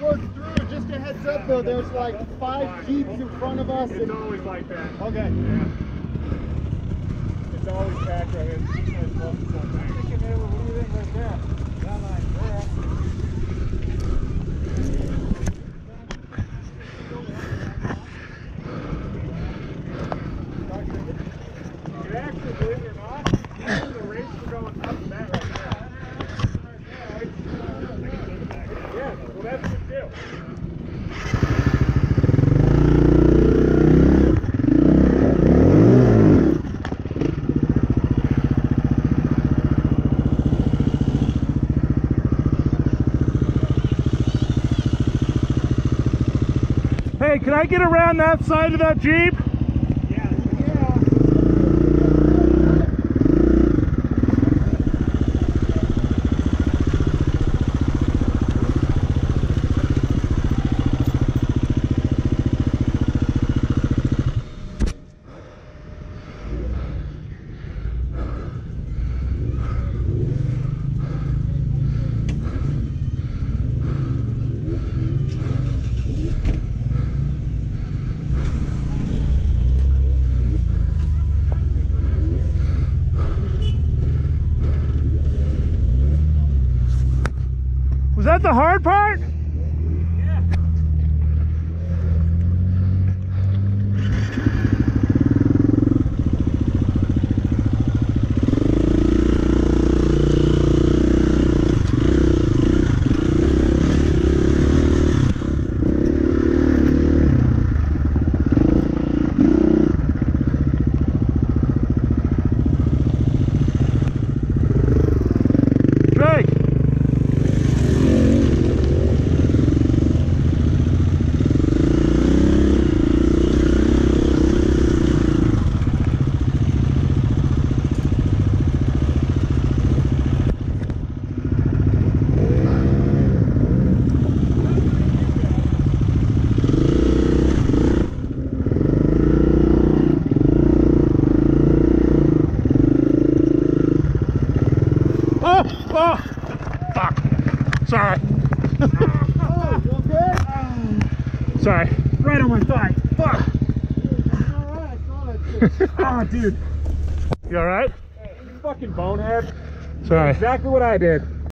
work through. Just a heads up though, there's like five Jeeps in front of us. It's always like that. okay. It's always packed right here. Hey, can I get around that side of that Jeep? Was that the hard part? Drake. Oh, oh, fuck. Sorry. Oh? Sorry. Right on my thigh. Fuck. Alright, I saw that shit. Oh, dude. You alright? You fucking bonehead. Sorry. Exactly what I did.